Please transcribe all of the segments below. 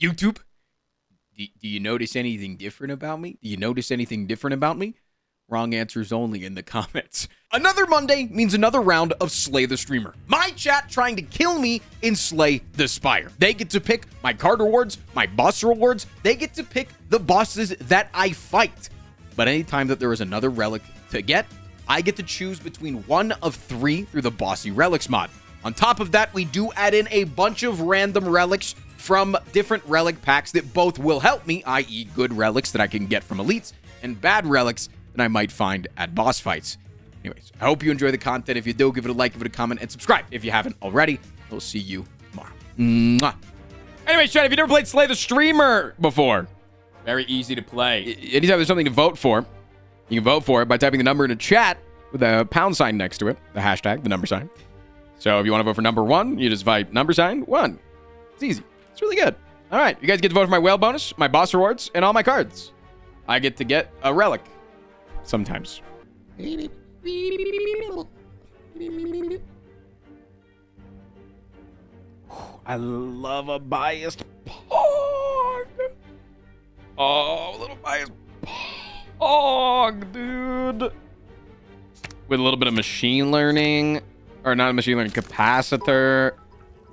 YouTube, do, do you notice anything different about me? Do you notice anything different about me? Wrong answers only in the comments. Another Monday means another round of Slay the Streamer. My chat trying to kill me in Slay the Spire. They get to pick my card rewards, my boss rewards. They get to pick the bosses that I fight. But anytime that there is another relic to get, I get to choose between one of three through the Bossy Relics mod. On top of that, we do add in a bunch of random relics from different relic packs that both will help me, i.e., good relics that I can get from elites, and bad relics that I might find at boss fights. Anyways, I hope you enjoy the content. If you do, give it a like, give it a comment, and subscribe if you haven't already. We'll see you tomorrow. Mwah. Anyways, chat, if you've never played Slay the Streamer before, very easy to play. Anytime there's something to vote for, you can vote for it by typing the number in a chat with a pound sign next to it, the hashtag, the number sign. So if you want to vote for number one, you just write number sign one. It's easy. It's really good. All right, you guys get to vote for my whale bonus, my boss rewards, and all my cards. I get to get a relic sometimes. I love a biased pog. Oh, a little biased pog, dude. With a little bit of machine learning, or not machine learning, capacitor.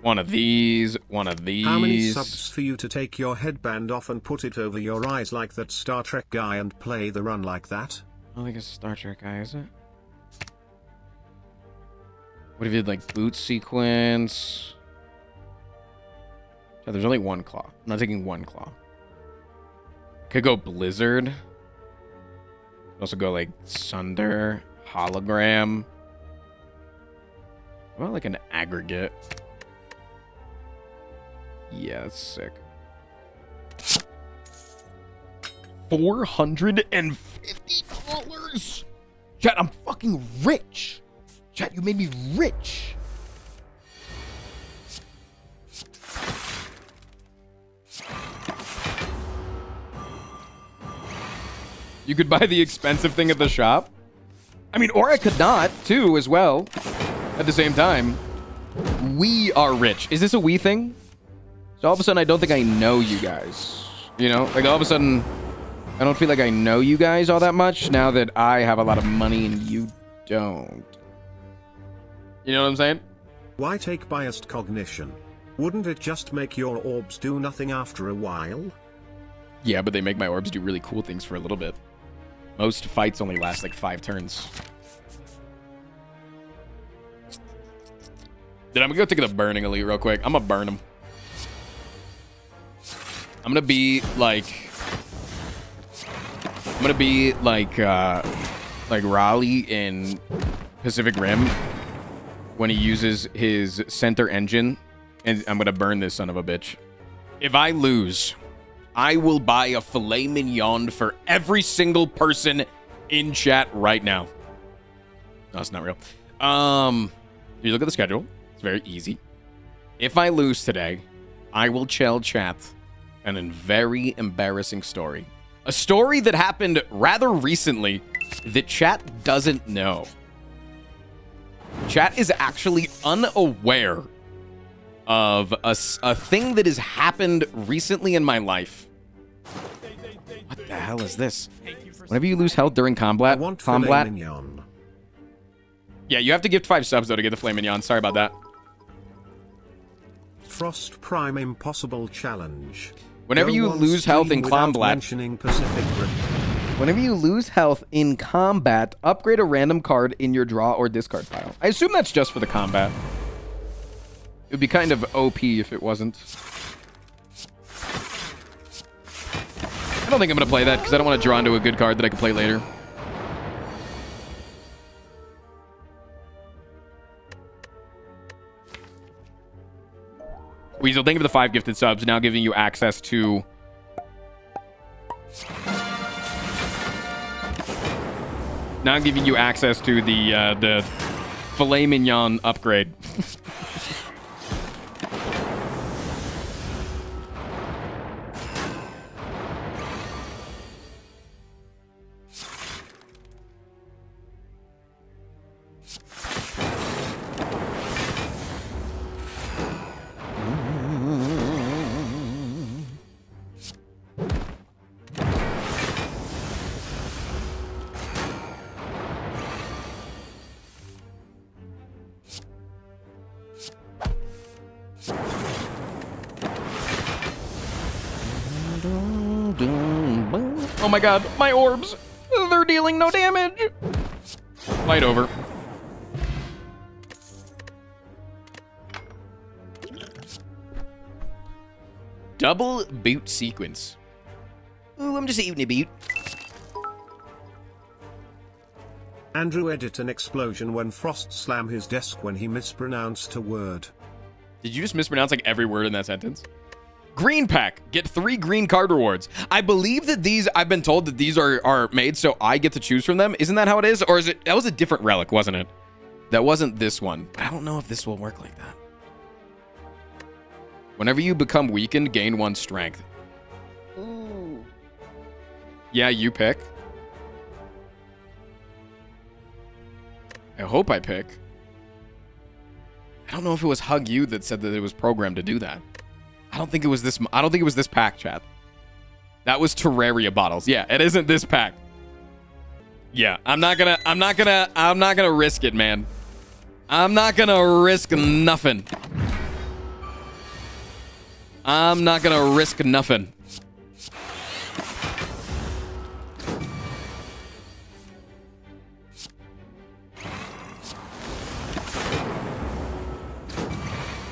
One of these, one of these. How many subs for you to take your headband off and put it over your eyes like that Star Trek guy and play the run like that? I don't think it's a Star Trek guy, is it? What if you did like boot sequence? Yeah, there's only one claw. I'm not taking one claw. Could go Blizzard. Also go like Sunder, Hologram. What about like an aggregate? Yeah, that's sick. Four hundred and fifty dollars. Chat, I'm fucking rich. Chat, you made me rich. You could buy the expensive thing at the shop. I mean, or I could not, too, as well. At the same time. We are rich. Is this a we thing? So all of a sudden, I don't think I know you guys. You know? Like, all of a sudden, I don't feel like I know you guys all that much now that I have a lot of money and you don't. You know what I'm saying? Why take biased cognition? Wouldn't it just make your orbs do nothing after a while? Yeah, but they make my orbs do really cool things for a little bit. Most fights only last like five turns. Dude, I'm gonna go take the burning elite real quick. I'm gonna burn him. I'm gonna be like... I'm gonna be like, uh... Like Raleigh in Pacific Rim when he uses his center engine. And I'm gonna burn this son of a bitch. If I lose... I will buy a filet mignon for every single person in chat right now. No, it's not real. Um, if you look at the schedule. It's very easy. If I lose today, I will tell chat an very embarrassing story. A story that happened rather recently that chat doesn't know. Chat is actually unaware of a, a thing that has happened recently in my life. What the hell is this? Whenever you lose health during combat, combat. Yeah, you have to gift five subs though to get the flame mignon. Sorry about that. Frost Prime Impossible Challenge. Whenever you lose health in combat, whenever you lose health in combat, upgrade a random card in your draw or discard pile. I assume that's just for the combat. It would be kind of OP if it wasn't. I don't think I'm going to play that because I don't want to draw into a good card that I can play later. Weasel, thank you for the five gifted subs. Now giving you access to... Now giving you access to the, uh, the filet mignon upgrade. my god, my orbs! They're dealing no damage! Light over. Double boot sequence. Ooh, I'm just eating a boot. Andrew edit an explosion when Frost slam his desk when he mispronounced a word. Did you just mispronounce like every word in that sentence? Green pack. Get three green card rewards. I believe that these, I've been told that these are, are made so I get to choose from them. Isn't that how it is? Or is it, that was a different relic, wasn't it? That wasn't this one. I don't know if this will work like that. Whenever you become weakened, gain one strength. Ooh. Yeah, you pick. I hope I pick. I don't know if it was Hug You that said that it was programmed to do that. I don't think it was this. I don't think it was this pack, chat. That was Terraria bottles. Yeah, it isn't this pack. Yeah, I'm not gonna. I'm not gonna. I'm not gonna risk it, man. I'm not gonna risk nothing. I'm not gonna risk nothing.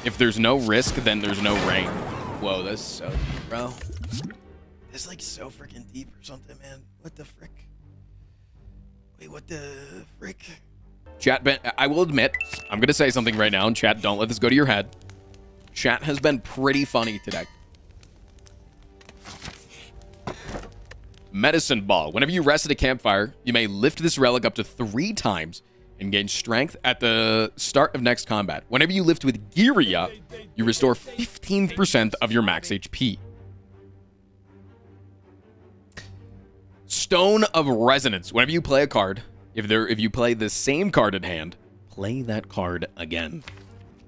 If there's no risk, then there's no rain. Whoa, that's so deep, bro. That's like so freaking deep or something, man. What the frick? Wait, what the frick? Chat, ben, I will admit, I'm going to say something right now, and chat, don't let this go to your head. Chat has been pretty funny today. Medicine Ball. Whenever you rest at a campfire, you may lift this relic up to three times and gain strength at the start of next combat. Whenever you lift with Girya, you restore 15% of your max HP. Stone of Resonance. Whenever you play a card, if there if you play the same card at hand, play that card again.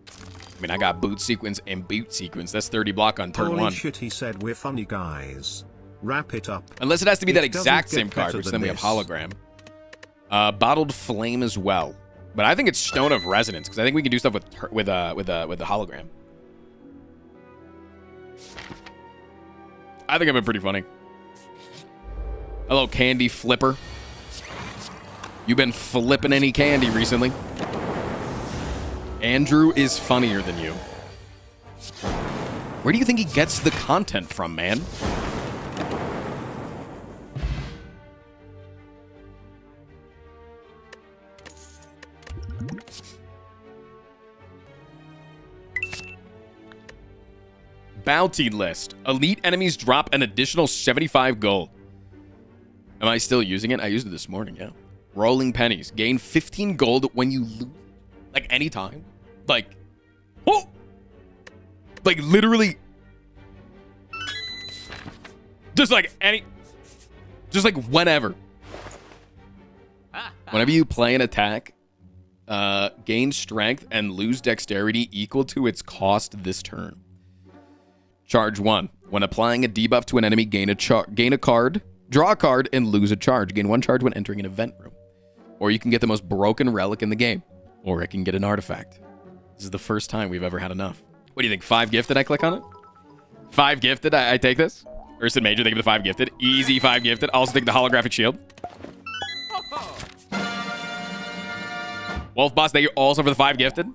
I mean, I got boot sequence and boot sequence. That's 30 block on turn Holy one. shit, he said we're funny guys. Wrap it up. Unless it has to be It that exact same card, which then we have hologram. Uh, bottled flame as well, but I think it's stone of resonance because I think we can do stuff with her- with uh with uh with the hologram. I think I've been pretty funny. Hello, candy flipper. You've been flipping any candy recently? Andrew is funnier than you. Where do you think he gets the content from, man? Bounty list. Elite enemies drop an additional 75 gold. Am I still using it? I used it this morning, yeah. Rolling pennies. Gain 15 gold when you lose. Like anytime. Like, oh! Like literally. Just like any. Just like whenever. Whenever you play an attack, uh, gain strength and lose dexterity equal to its cost this turn. Charge one. When applying a debuff to an enemy, gain a char- gain a card, draw a card, and lose a charge. Gain one charge when entering an event room. Or you can get the most broken relic in the game. Or it can get an artifact. This is the first time we've ever had enough. What do you think? Five gifted? I click on it. Five gifted. I, I take this. Urson Major. Think of the five gifted. Easy five gifted. Also take the holographic shield. Wolf Boss. Thank you also for the five gifted.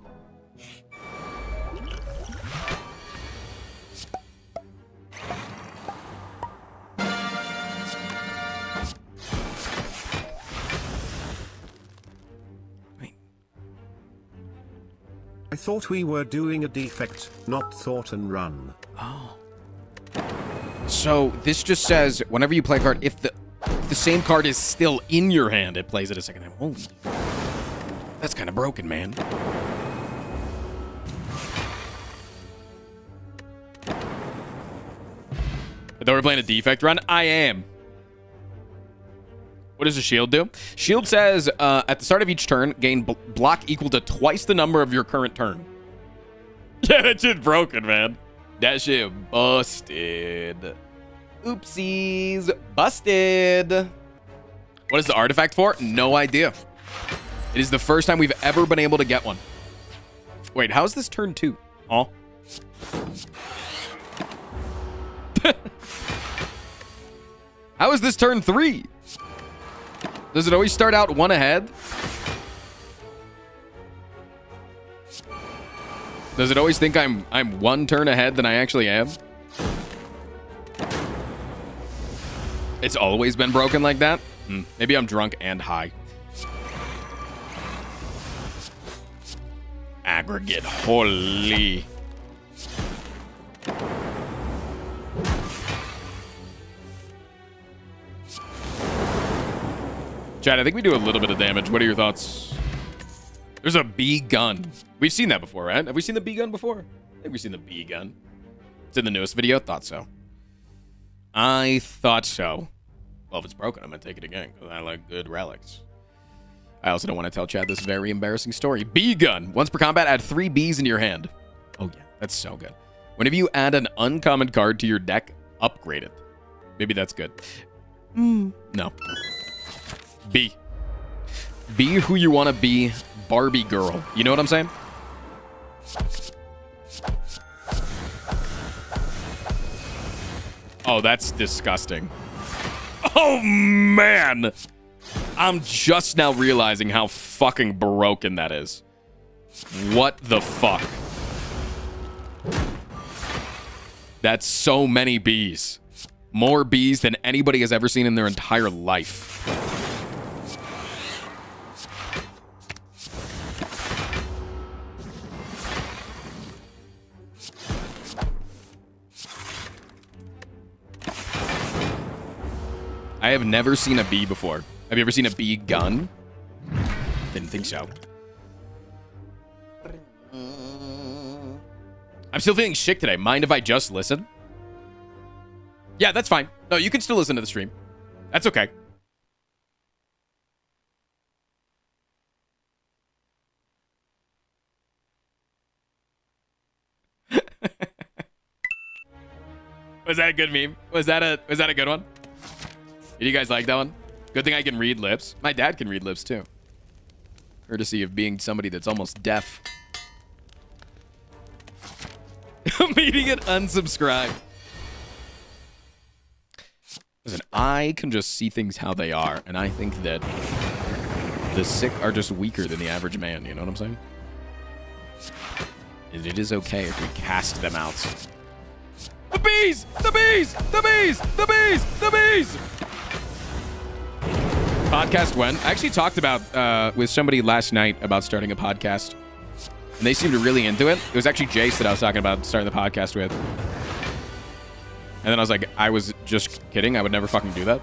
I thought we were doing a defect, not thought and run. Oh. So this just says whenever you play a card, if the if the same card is still in your hand, it plays it a second time. Holy, that's kind of broken, man. We were playing a defect run. I am. What does the shield do? Shield says uh, at the start of each turn, gain bl- block equal to twice the number of your current turn. Yeah, that shit broken, man. That shit busted. Oopsies. Busted. What is the artifact for? No idea. It is the first time we've ever been able to get one. Wait, how is this turn two? Oh. How is this turn three? Does it always start out one ahead? Does it always think I'm I'm one turn ahead than I actually am? It's always been broken like that? Hmm. Maybe I'm drunk and high. Aggregate, holy. Chad, I think we do a little bit of damage. What are your thoughts? There's a B gun. We've seen that before, right? Have we seen the B gun before? I think we've seen the B gun. It's in the newest video. Thought so. I thought so. Well, if it's broken, I'm going to take it again because I like good relics. I also don't want to tell Chad this very embarrassing story. B gun. Once per combat, add three Bs in your hand. Oh, yeah. That's so good. Whenever you add an uncommon card to your deck, upgrade it. Maybe that's good. Mm, no. B. Be who you want to be, Barbie girl. You know what I'm saying? Oh, that's disgusting. Oh, man. I'm just now realizing how fucking broken that is. What the fuck? That's so many bees. More bees than anybody has ever seen in their entire life. I have never seen a bee before. Have you ever seen a bee gun? Didn't think so. I'm still feeling sick today. Mind if I just listen? Yeah, that's fine. No, you can still listen to the stream. That's okay. was that a good meme? Was that a was that a good one? Did you guys like that one? Good thing I can read lips. My dad can read lips too. Courtesy of being somebody that's almost deaf. Meeting it unsubscribe. Listen, I can just see things how they are, and I think that the sick are just weaker than the average man, you know what I'm saying? It is okay if we cast them out. The bees! The bees! The bees! The bees! The bees! Podcast went. I actually talked about uh, with somebody last night about starting a podcast, and they seemed really into it. It was actually Jace that I was talking about starting the podcast with. And then I was like, I was just kidding. I would never fucking do that.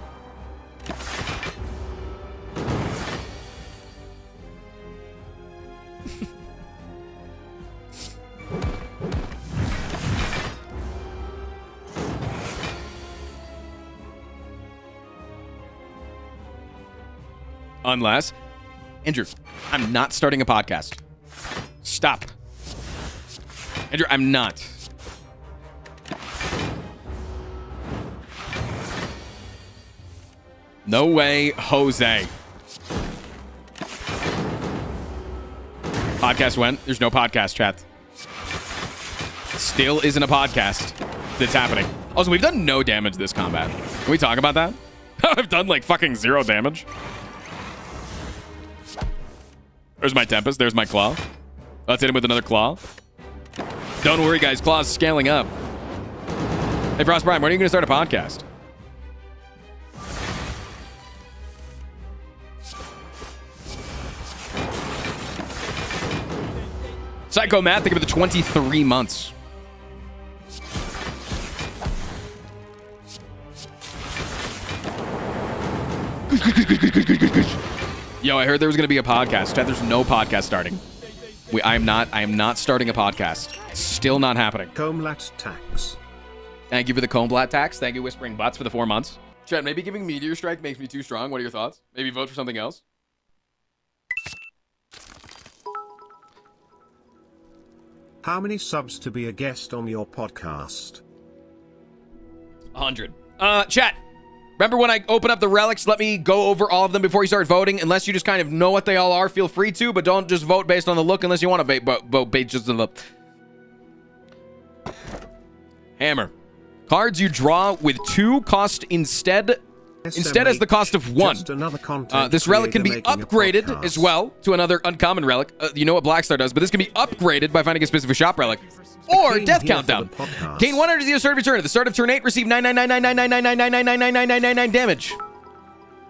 Unless, Andrew, I'm not starting a podcast. Stop. Andrew, I'm not. No way, Jose. Podcast went. There's no podcast chat. Still isn't a podcast that's happening. Also, we've done no damage this combat. Can we talk about that? I've done like fucking zero damage. There's my Tempest. There's my Claw. Let's hit him with another Claw. Don't worry, guys. Claw's scaling up. Hey, Frost Prime, when are you going to start a podcast? Psycho Matt, think of the 23 months. Yo, I heard there was going to be a podcast. Chad, there's no podcast starting. We, I'm not. I am not starting a podcast. Still not happening. Comblat tax. Thank you for the Comblat tax. Thank you, Whispering Butts, for the four months. Chad, maybe giving Meteor Strike makes me too strong. What are your thoughts? Maybe vote for something else. How many subs to be a guest on your podcast? 100. Uh, chat. Remember when I open up the relics, let me go over all of them before you start voting. Unless you just kind of know what they all are, feel free to, but don't just vote based on the look unless you want to vote, vote based just on the... Look. Hammer. Cards you draw with two cost instead instead as the cost of one. Just another content Uh, this relic can be creator making a upgraded as well to another uncommon relic. Uh, you know what Blackstar does, but this can be upgraded by finding a specific shop relic. Or Death Countdown. Gain one energy at the start of your turn. At the start of turn 8, receive 9999999999999 damage.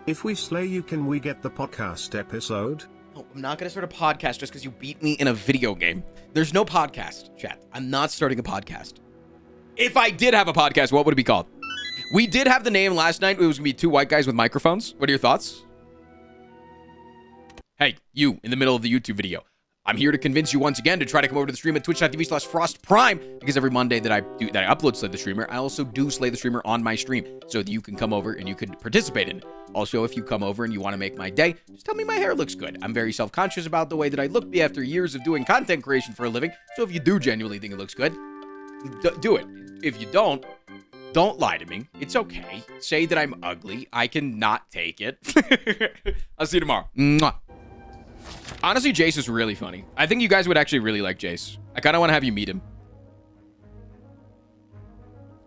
If we slay you, can we get the podcast episode? I'm not going to start a podcast just because you beat me in a video game. There's no podcast, chat. I'm not starting a podcast. If I did have a podcast, what would it be called? We did have the name last night. It was going to be two white guys with microphones. What are your thoughts? Hey, you in the middle of the YouTube video. I'm here to convince you once again to try to come over to the stream at twitch.tv slash frost prime because every Monday that I do that I upload Slay the Streamer, I also do Slay the Streamer on my stream so that you can come over and you can participate in it. Also, if you come over and you want to make my day, just tell me my hair looks good. I'm very self-conscious about the way that I look after years of doing content creation for a living. So if you do genuinely think it looks good, do it. If you don't, don't lie to me. It's okay. Say that I'm ugly. I can not take it. I'll see you tomorrow. Mwah. Honestly, Jace is really funny. I think you guys would actually really like Jace. I kind of want to have you meet him.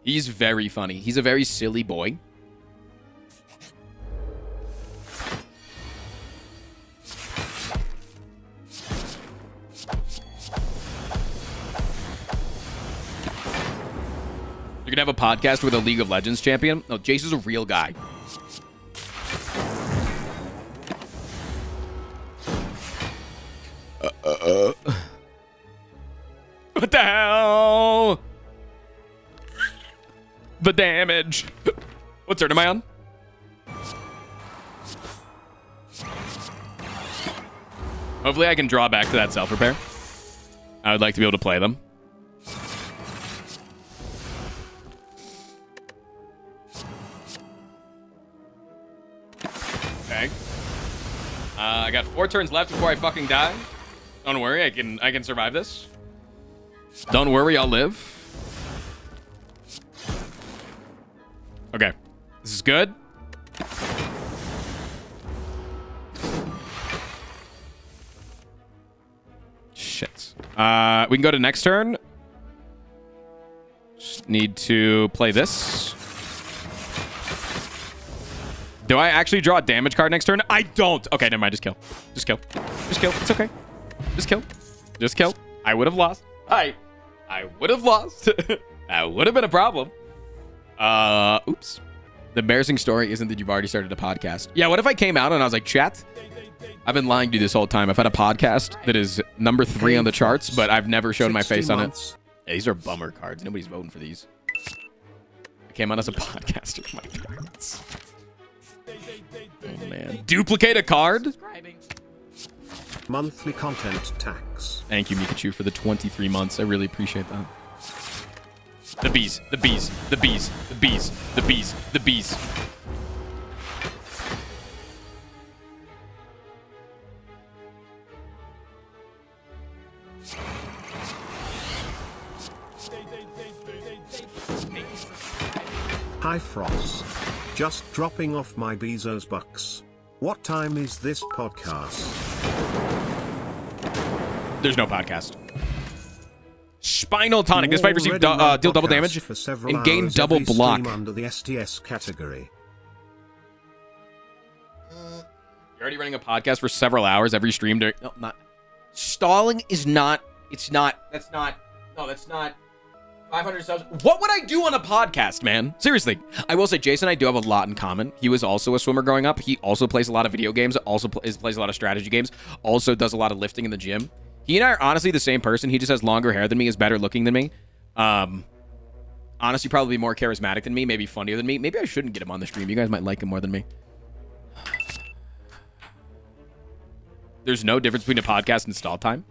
He's very funny. He's a very silly boy. You're gonna have a podcast with a League of Legends champion? No, Jace is a real guy. Uh, uh, uh. What the hell? The damage. What turn am I on? Hopefully I can draw back to that self-repair. I would like to be able to play them. I got four turns left before I fucking die. Don't worry, I can I can survive this. Don't worry, I'll live. Okay. This is good. Shit. Uh, we can go to next turn. Just need to play this. Do I actually draw a damage card next turn? I don't. Okay, never mind. Just kill. Just kill. Just kill. It's okay. Just kill. Just kill. I would have lost. I, I would have lost. that would have been a problem. Uh, oops. The embarrassing story isn't that you've already started a podcast. Yeah, what if I came out and I was like, chat, I've been lying to you this whole time. I've had a podcast that is number three on the charts, but I've never shown my 60 face on it. Yeah, these are bummer cards. Nobody's voting for these. I came out as a podcaster. My parents. Man. Duplicate a card? Monthly content tax. Thank you, Mikachu, for the 23 months. I really appreciate that. The bees, the bees, the bees, the bees, the bees, the bees. Hi Frost. Just dropping off my Bezos bucks. What time is this podcast? There's no podcast. Spinal tonic. This fight received du- uh, deal double damage for several and gain double block. under the STS category. You're already running a podcast for several hours every stream. During- no, not. Stalling is not. It's not. That's not. No, that's not. 500 subs. What would I do on a podcast, man? Seriously. I will say, Jason and I do have a lot in common. He was also a swimmer growing up. He also plays a lot of video games, also pl- is- plays a lot of strategy games, also does a lot of lifting in the gym. He and I are honestly the same person. He just has longer hair than me, is better looking than me. Um, honestly, probably more charismatic than me, maybe funnier than me. Maybe I shouldn't get him on the stream. You guys might like him more than me. There's no difference between a podcast and stall time.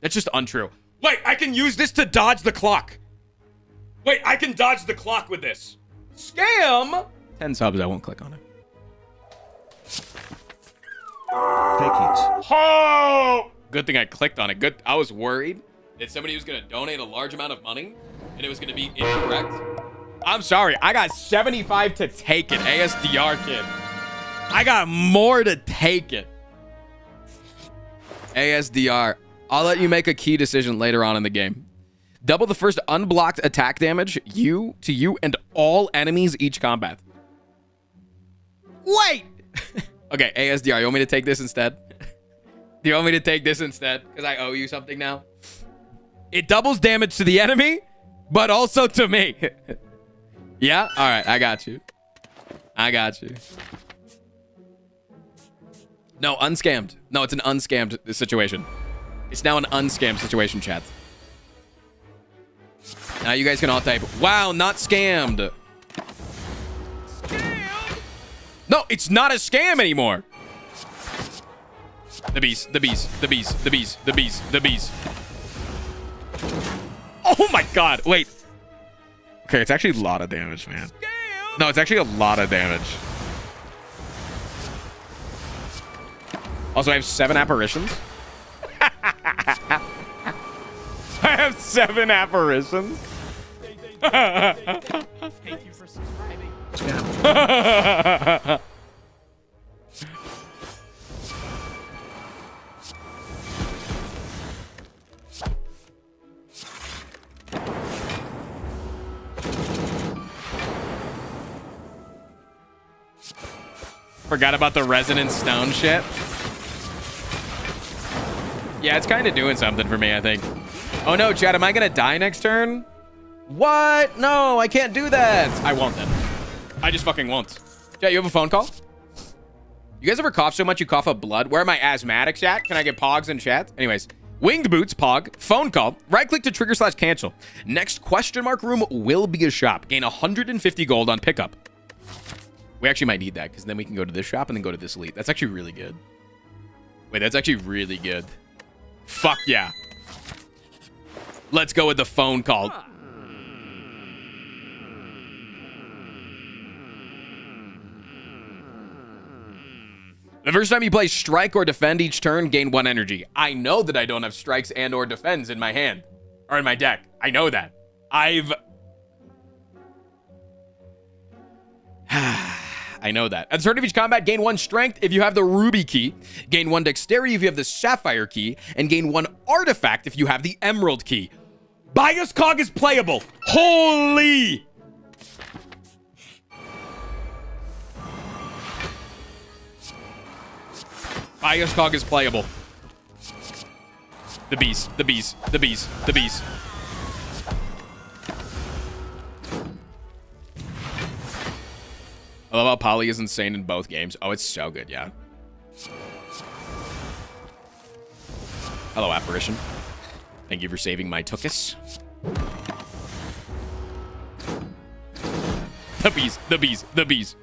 That's just untrue. Wait, I can use this to dodge the clock. Wait, I can dodge the clock with this. Scam! 10 subs, I won't click on it. Take it. Oh! Good thing I clicked on it. Good. I was worried that somebody was going to donate a large amount of money and it was going to be incorrect. I'm sorry. I got 75 to take it, ASDR kid. I got more to take it. ASDR. I'll let you make a key decision later on in the game. Double the first unblocked attack damage you to you and all enemies each combat. Wait! okay, ASDR, you want me to take this instead? Do you want me to take this instead? Because I owe you something now. It doubles damage to the enemy, but also to me. yeah? All right, I got you. I got you. No, unscammed. No, it's an unscammed situation. It's now an unscammed situation, chat. Now you guys can all type, wow, not scammed. Scam? No, it's not a scam anymore. The bees, the bees, the bees, the bees, the bees, the bees. Oh my god, wait. Okay, it's actually a lot of damage, man. No, it's actually a lot of damage. Also, I have seven apparitions. I have seven apparitions. Thank you for subscribing. Forgot about the resonant stone shit. Yeah, it's kind of doing something for me, I think. Oh no, Chad, am I gonna die next turn? What? No, I can't do that. I won't then. I just fucking won't. Chad, you have a phone call? You guys ever cough so much you cough up blood? Where are my asthmatics at? Can I get pogs in chat? Anyways, winged boots, pog, phone call, right click to trigger slash cancel. Next question mark room will be a shop. Gain 150 gold on pickup. We actually might need that because then we can go to this shop and then go to this elite. That's actually really good. Wait, that's actually really good. Fuck yeah. Let's go with the phone call. The first time you play strike or defend each turn, gain one energy. I know that I don't have strikes and or defends in my hand or in my deck. I know that. I've I know that. At the start of each combat, gain one strength if you have the ruby key, gain one dexterity if you have the sapphire key, and gain one artifact if you have the emerald key. Bias cog is playable. Holy! Bias cog is playable. The bees, the bees, the bees, the bees. I love how Polly is insane in both games. Oh, it's so good, yeah. Hello, Apparition. Thank you for saving my Tookus. The bees, the bees, the bees.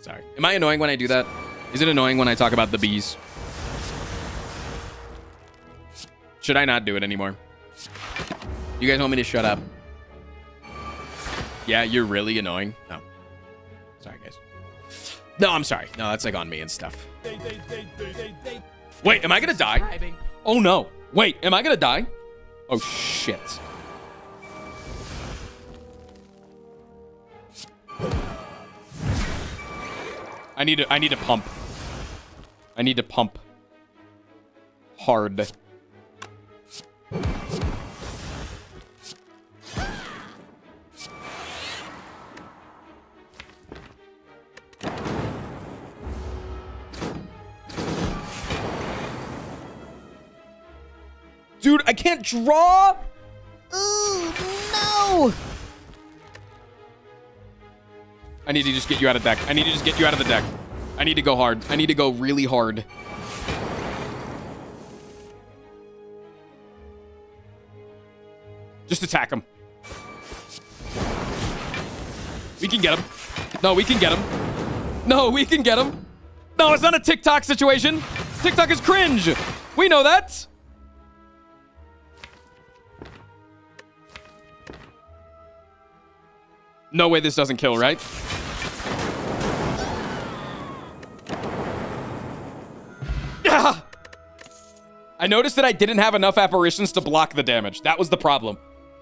Sorry. Am I annoying when I do that? Is it annoying when I talk about the bees? Should I not do it anymore? You guys want me to shut up? Yeah, you're really annoying. No. No, I'm sorry. No, that's like on me and stuff. Wait, am I gonna die? Oh no. Wait, am I gonna die? Oh shit. I need to I need to pump. I need to pump. Hard. I can't draw. Ooh, no. I need to just get you out of deck. I need to just get you out of the deck. I need to go hard. I need to go really hard. Just attack him. We can get him. No, we can get him. No, we can get him. No, it's not a TikTok situation. TikTok is cringe. We know that. No way this doesn't kill, right? Ah! I noticed that I didn't have enough apparitions to block the damage. That was the problem.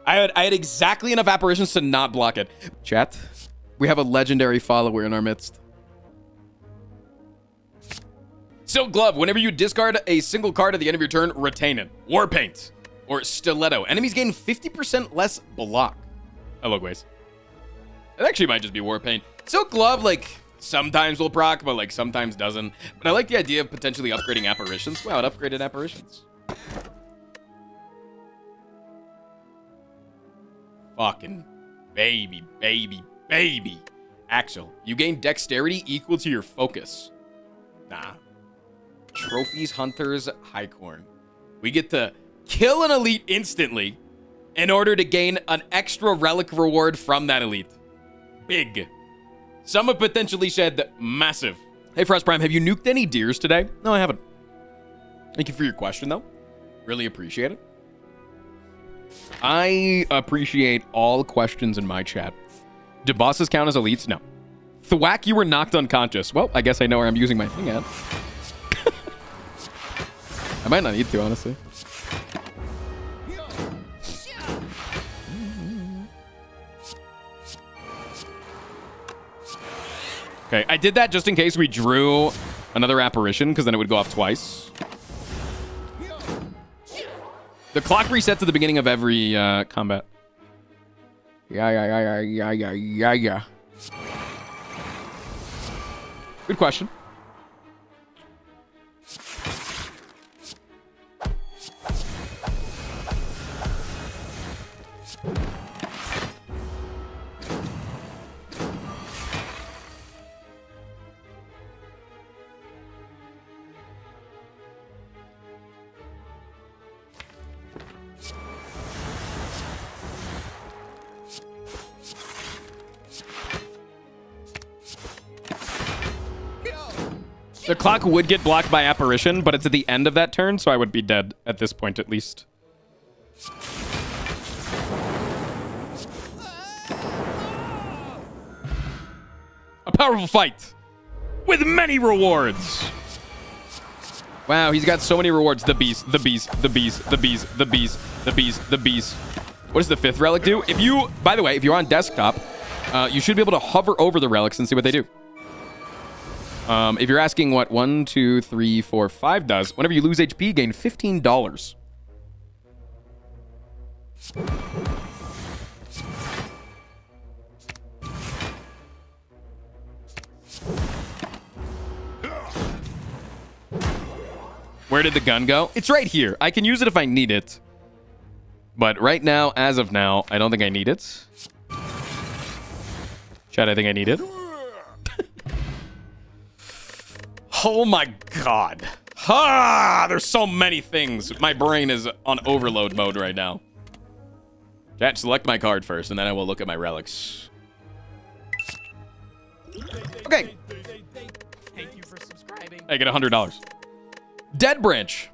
I had I had exactly enough apparitions to not block it. Chat, we have a legendary follower in our midst. Silk Glove. Whenever you discard a single card at the end of your turn, retain it. War Paint. Or Stiletto. Enemies gain 50% less block. Hello, Grace. It actually might just be War Paint. Silk Glove, like, sometimes will proc, but like sometimes doesn't. But I like the idea of potentially upgrading apparitions. Wow, it upgraded apparitions. Fucking baby, baby, baby. Axel, you gain dexterity equal to your focus. Nah. Trophies, hunters, highcorn. We get to kill an elite instantly in order to gain an extra relic reward from that elite. Big. Some have potentially said massive. Hey, Frost Prime, have you nuked any deers today? No, I haven't. Thank you for your question, though. Really appreciate it. I appreciate all questions in my chat. Do bosses count as elites? No. Thwack, you were knocked unconscious. Well, I guess I know where I'm using my thing at. I might not need to, honestly. Okay, I did that just in case we drew another apparition, because then it would go off twice. The clock resets at the beginning of every uh, combat. Yeah, yeah, yeah, yeah, yeah, yeah, yeah. Good question. Clock would get blocked by apparition, but it's at the end of that turn, so I would be dead at this point at least. A powerful fight with many rewards. Wow, he's got so many rewards. The bees, the bees, the bees, the bees, the bees, the bees, the bees. What does the fifth relic do? If you, by the way, if you're on desktop, uh, you should be able to hover over the relics and see what they do. Um, if you're asking what one, two, three, four, five does, whenever you lose HP, gain fifteen dollars. Where did the gun go? It's right here. I can use it if I need it. But right now, as of now, I don't think I need it. Chad, I think I need it. Oh my god. Ah, there's so many things. My brain is on overload mode right now. Chat, select my card first, and then I will look at my relics. Okay. Thank you for subscribing. I get $100. Dead Branch.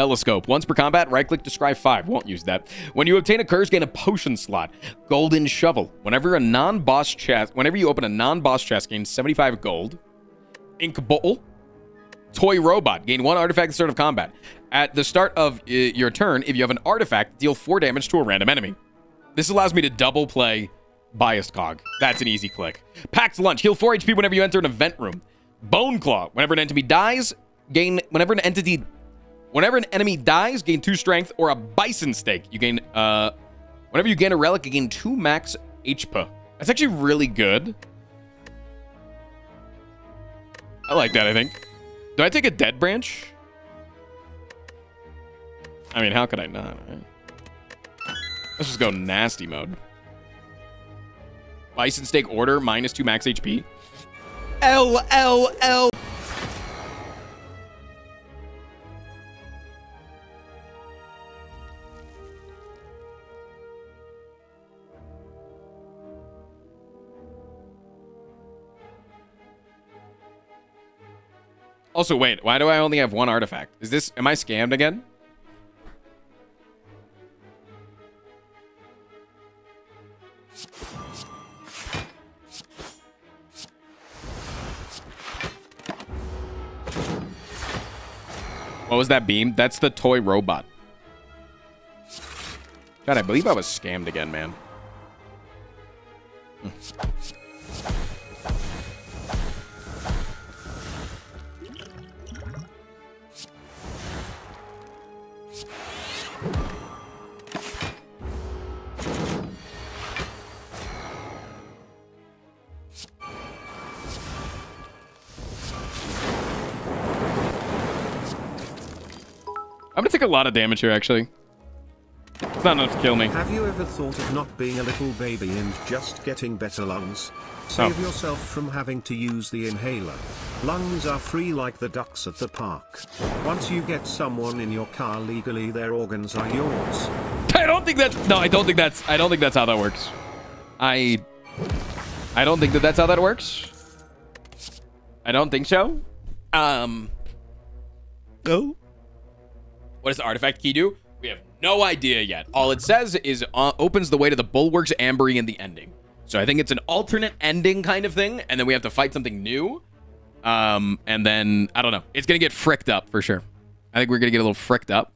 Telescope. Once per combat, right click to scry 5. Won't use that. When you obtain a curse, gain a potion slot. Golden Shovel. Whenever a non-boss chest, whenever you open a non-boss chest, gain 75 gold. Ink Bowl. Toy Robot. Gain one artifact at the start of combat. At the start of uh, your turn, if you have an artifact, deal 4 damage to a random enemy. This allows me to double play Biased Cog. That's an easy click. Packed Lunch. Heal 4 HP whenever you enter an event room. Bone Claw. Whenever an enemy dies, gain... Whenever an entity... Whenever an enemy dies, gain 2 strength. Or a Bison Steak. You gain... uh, Whenever you gain a relic, you gain 2 max HP. That's actually really good. I like that, I think. Do I take a Dead Branch? I mean, how could I not? Let's just go nasty mode. Bison Steak Order, minus 2 max HP. L, L, L. Also, wait, why do I only have one artifact? Is this, am I scammed again? What was that beam? That's the toy robot. God, I believe I was scammed again, man. I'm gonna take a lot of damage here, actually. It's not enough to kill me. Have you ever thought of not being a little baby and just getting better lungs? Save Oh. yourself from having to use the inhaler. Lungs are free like the ducks at the park. Once you get someone in your car legally, their organs are yours. I don't think that's no. I don't think that's. I don't think that's how that works. I. I don't think that that's how that works. I don't think so. Um. Oh. What does the artifact key do? We have no idea yet. All it says is uh, opens the way to the bulwarks, Ambry, and the ending. So I think it's an alternate ending kind of thing, and then we have to fight something new. Um, and then I don't know. It's gonna get fricked up for sure. I think we're gonna get a little fricked up.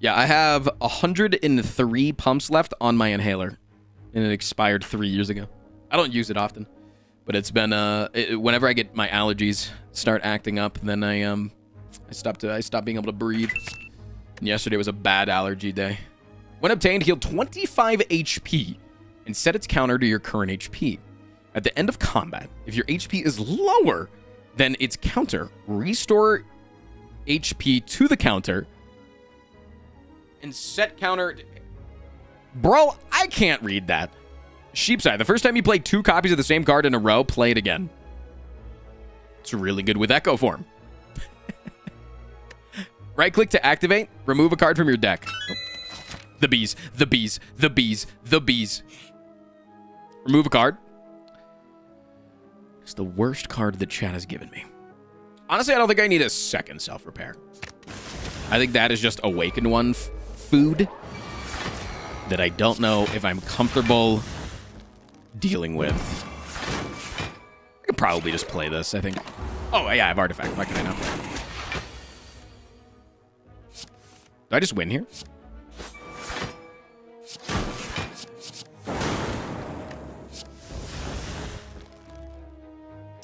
Yeah, I have 103 pumps left on my inhaler, and it expired three years ago. I don't use it often, but it's been uh, it, whenever I get my allergies start acting up, then I um, I stopped I stopped being able to breathe. And yesterday was a bad allergy day. When obtained, heal 25 HP and set its counter to your current HP. At the end of combat, if your HP is lower than its counter, restore HP to the counter and set counter. Bro, I can't read that. Sheepside, the first time you play two copies of the same card in a row, play it again. It's really good with Echo Form. Right click to activate, remove a card from your deck. The bees, the bees, the bees, the bees. Remove a card. It's the worst card the chat has given me. Honestly, I don't think I need a second self repair. I think that is just awakened one food that I don't know if I'm comfortable dealing with. I could probably just play this, I think. Oh, yeah, I have artifact. Why can I not? I just win here?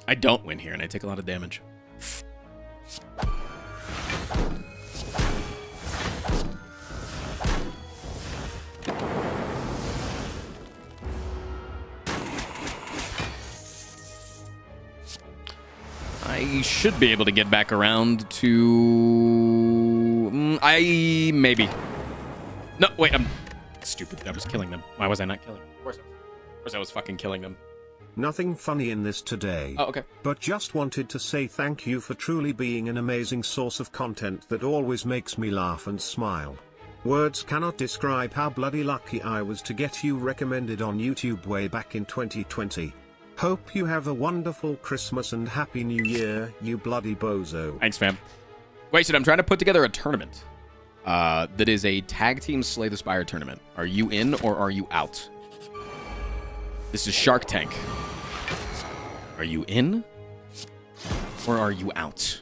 I don't win here, and I take a lot of damage. I should be able to get back around to... I... maybe. No, wait, I'm stupid. I was killing them. Why was I not killing them? Of course I was. Of course I was fucking killing them. Nothing funny in this today. Oh, okay. But just wanted to say thank you for truly being an amazing source of content that always makes me laugh and smile. Words cannot describe how bloody lucky I was to get you recommended on YouTube way back in 2020. Hope you have a wonderful Christmas and Happy New Year, you bloody bozo. Thanks, fam. Wait, so I'm trying to put together a tournament. Uh, that is a tag team Slay the Spire tournament. Are you in or are you out? This is Shark Tank. Are you in or are you out?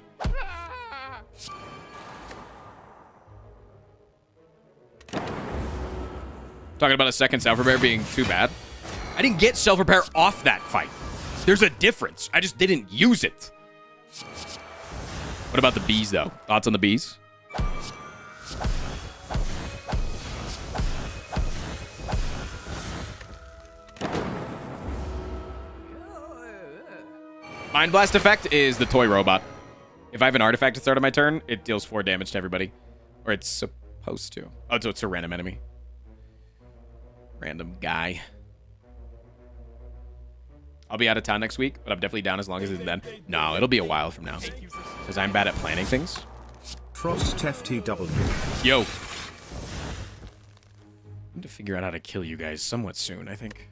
Talking about a second self repair being too bad. I didn't get self repair off that fight. There's a difference. I just didn't use it. What about the bees, though? Thoughts on the bees? Mind Blast effect is the toy robot. If I have an artifact at the start of my turn, it deals 4 damage to everybody. Or it's supposed to. Oh, so it's a random enemy. Random guy. I'll be out of town next week, but I'm definitely down as long as it's then. No, it'll be a while from now. Because I'm bad at planning things. Frost FTW. Yo. I need to figure out how to kill you guys somewhat soon, I think.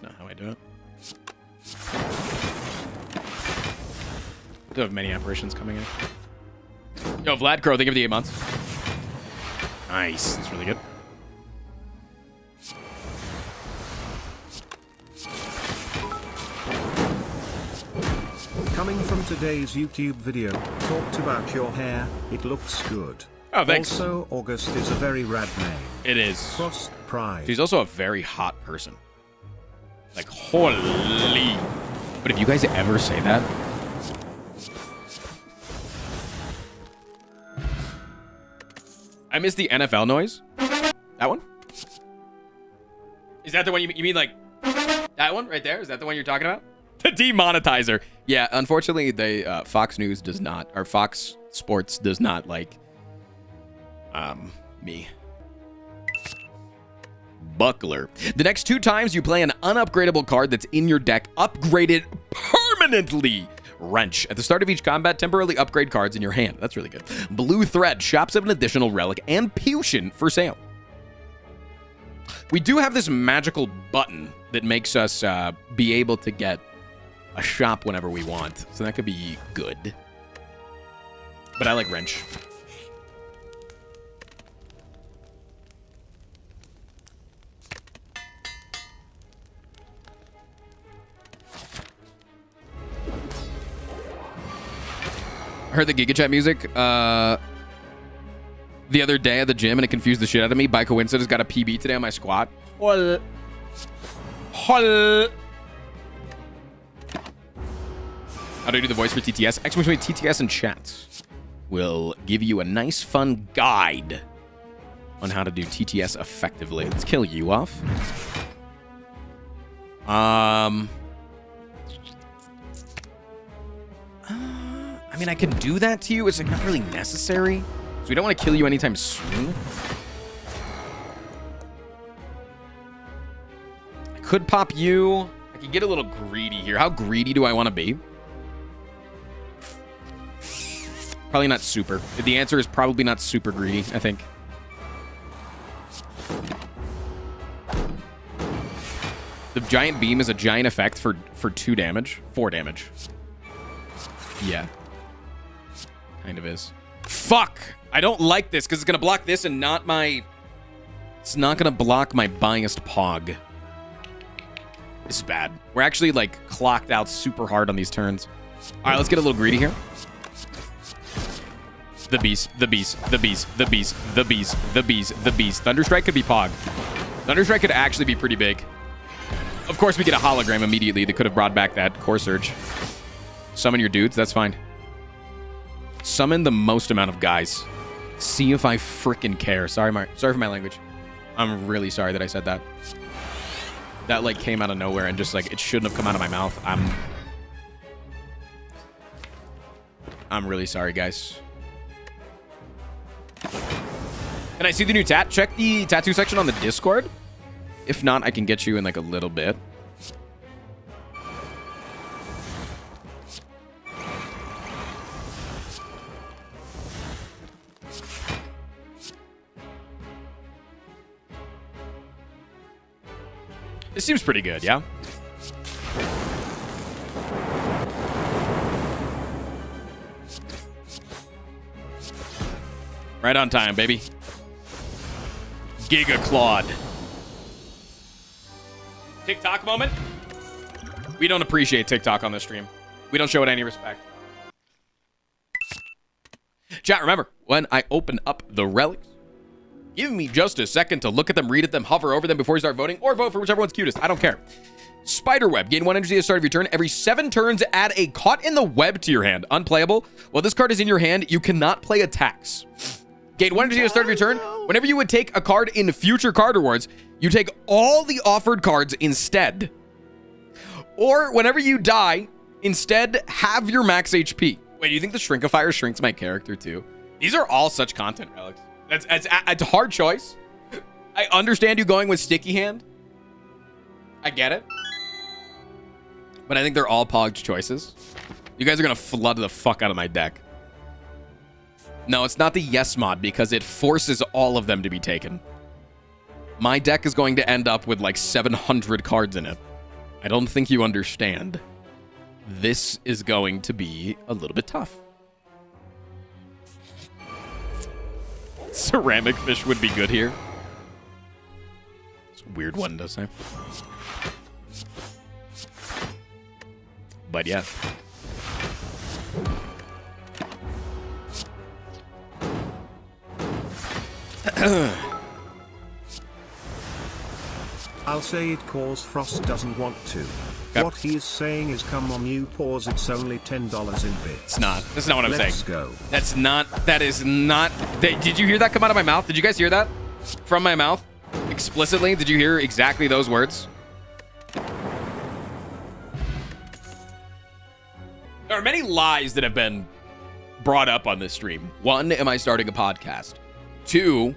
That's not how I do it. Do have many apparitions coming in. Yo, Vlad Crow, thank you for the eight months. Nice. That's really good. Coming from today's YouTube video, talked about your hair, it looks good. Oh, thanks. Also, August is a very rad name. It is. Frost Pride. She's also a very hot person. Like, holy. But if you guys ever say that, I miss the NFL noise. That one? Is that the one you, you mean like that one right there? Is that the one you're talking about? The demonetizer. Yeah, unfortunately, they uh, Fox News does not, or Fox Sports does not like um me. Buckler. The next two times you play an unupgradable card that's in your deck, upgrade it permanently. Wrench. At the start of each combat, temporarily upgrade cards in your hand. That's really good. Blue Thread shops up an additional relic and Potion for sale. We do have this magical button that makes us uh, be able to get a shop whenever we want. So that could be good. But I like Wrench. Heard the Giga Chad music uh, the other day at the gym and it confused the shit out of me. By coincidence, got a PB today on my squat. Hol. Hol. How do I do the voice for TTS? Exclamation point TTS and chats will give you a nice, fun guide on how to do TTS effectively. Let's kill you off. Um. Mean, I can do that to you. It's like not really necessary. So we don't want to kill you anytime soon. I could pop you. I can get a little greedy here. How greedy do I want to be? Probably not super. The answer is probably not super greedy, I think. The giant beam is a giant effect for, for two damage. Four damage. Yeah. Kind of is. Fuck! I don't like this because it's going to block this and not my... It's not going to block my Biased Cog. This is bad. We're actually, like, clocked out super hard on these turns. All right, let's get a little greedy here. The beast, the beast, the beast, the beast, the beast, the beast, the beast. Thunderstrike could be pog. Thunderstrike could actually be pretty big. Of course, we get a hologram immediately that could have brought back that core surge. Summon your dudes, that's fine. Summon the most amount of guys. See if I freaking care. Sorry, my sorry for my language. I'm really sorry that I said that. That like came out of nowhere and just like it shouldn't have come out of my mouth. I'm I'm really sorry, guys. Can I see the new tat? Check the tattoo section on the Discord. If not, I can get you in like a little bit. This seems pretty good, yeah? Right on time, baby. Giga Claude. TikTok moment? We don't appreciate TikTok on this stream. We don't show it any respect. Chat, remember, when I open up the relics, give me just a second to look at them, read at them, hover over them before you start voting, or vote for whichever one's cutest. I don't care. Spiderweb. Gain one energy at the start of your turn. Every seven turns, add a caught in the web to your hand. Unplayable. While this card is in your hand, you cannot play attacks. Gain one energy at the start of your turn. Oh, whenever you would take a card in future card rewards, you take all the offered cards instead. Or whenever you die, instead have your max HP. Wait, do you think the Shrinkifier shrinks my character too? These are all such content relics. That's, that's, it's a hard choice. I understand you going with Sticky Hand. I get it. But I think they're all pogged choices. You guys are going to flood the fuck out of my deck. No, it's not the yes mod because it forces all of them to be taken. My deck is going to end up with like 700 cards in it. I don't think you understand. This is going to be a little bit tough. Ceramic fish would be good here. It's a weird one, doesn't it? But yeah. I'll say it cause Frost doesn't want to. What he is saying is come on you pause it's only $10 in bits. It's not. That's not what I'm Let's saying. go. That's not. That is not. That, did you hear that come out of my mouth? Did you guys hear that from my mouth explicitly? Did you hear exactly those words? There are many lies that have been brought up on this stream. One, am I starting a podcast? Two,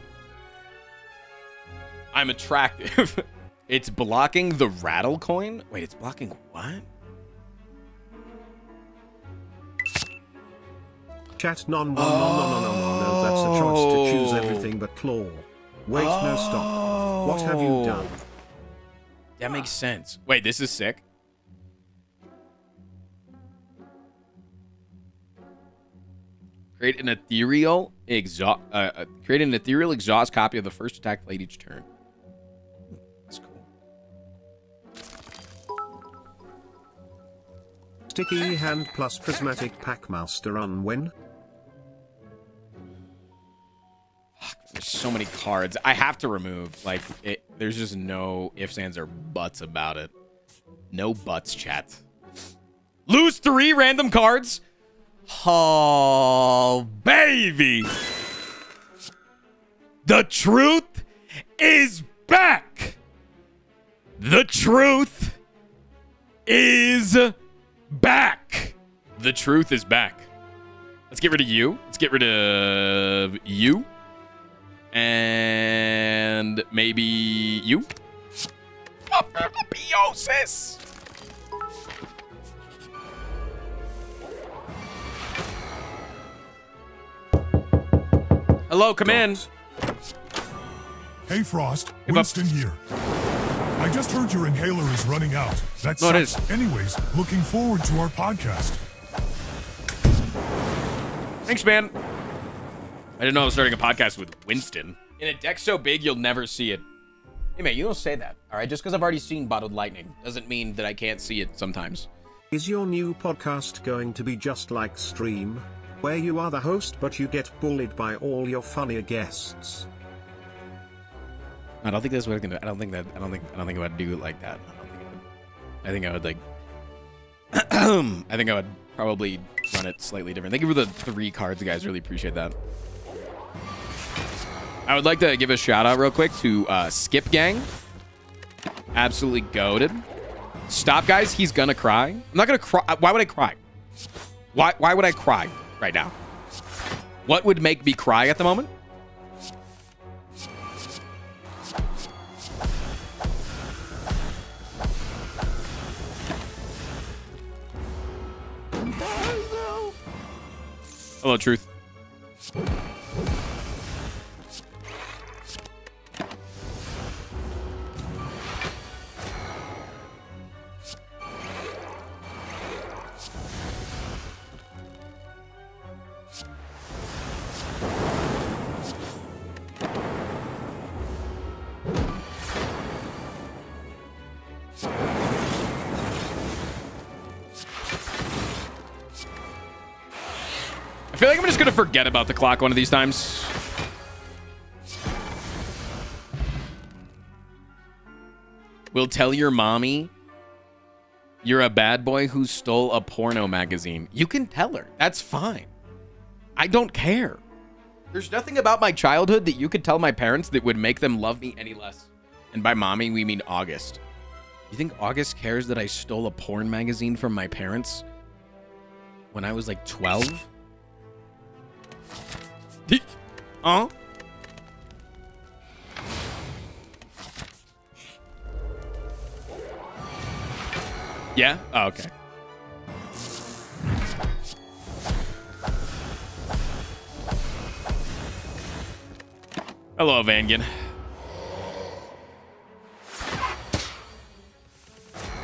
I'm attractive. it's blocking the rattle coin. Wait, it's blocking what? Chat non non non non non non no that's a choice to choose everything but claw. Wait no stop. What have you done? That makes sense. Wait, this is sick. Create an ethereal exhaust. Uh, uh, create an ethereal exhaust copy of the first attack played each turn. Sticky hand plus prismatic packmaster on win. There's so many cards. I have to remove. Like, it, there's just no ifs, ands, or buts about it. No buts, chat. Lose three random cards? Oh, baby. The truth is back. The truth is back. The truth is back. Let's get rid of you. Let's get rid of you. And maybe you? Apotheosis! Hello, come in. Hey Frost, Hey, Bob. Winston here. I just heard your inhaler is running out. That No, it sucks. Anyways, looking forward to our podcast. Thanks, man. I didn't know I was starting a podcast with Winston. In a deck so big, you'll never see it. Hey, man, you don't say that. All right, just because I've already seen Bottled Lightning doesn't mean that I can't see it sometimes. Is your new podcast going to be just like Stream? Where you are the host but you get bullied by all your funnier guests? I don't think that's what I'm gonna. I don't think that. I don't think. I don't think I would do it like that. I don't think. I, think I would like. I think I would probably run it slightly different. Thank you for the three cards, guys. Really appreciate that. I would like to give a shout out real quick to uh, Skip Gang. Absolutely goaded. Stop, guys. He's gonna cry. I'm not gonna cry. Why would I cry? Why? Why would I cry right now? What would make me cry at the moment? Hello, Truth. Forget about the clock one of these times. We'll tell your mommy you're a bad boy who stole a porno magazine. You can tell her. That's fine. I don't care. There's nothing about my childhood that you could tell my parents that would make them love me any less. And by mommy, we mean August. You think August cares that I stole a porn magazine from my parents when I was like 12? Huh? Yeah? Oh, okay. Hello, Vangan.